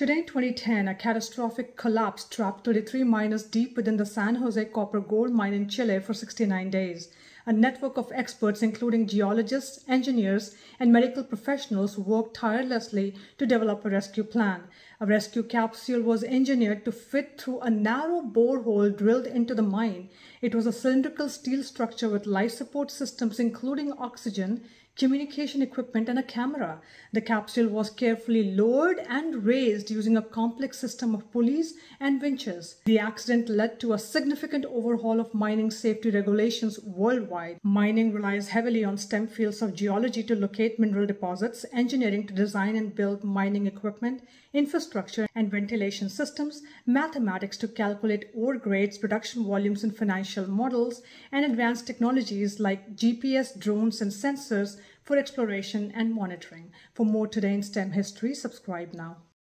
Today in 2010, a catastrophic collapse trapped 33 miners deep within the San Jose copper gold mine in Chile for 69 days. A network of experts, including geologists, engineers, and medical professionals, worked tirelessly to develop a rescue plan. A rescue capsule was engineered to fit through a narrow borehole drilled into the mine. It was a cylindrical steel structure with life support systems, including oxygen, communication equipment, and a camera. The capsule was carefully lowered and raised using a complex system of pulleys and winches. The accident led to a significant overhaul of mining safety regulations worldwide. Mining relies heavily on STEM fields of geology to locate mineral deposits, engineering to design and build mining equipment, infrastructure and ventilation systems, mathematics to calculate ore grades, production volumes and financial models, and advanced technologies like GPS, drones, and sensors for exploration and monitoring. For more Today in STEM history, subscribe now.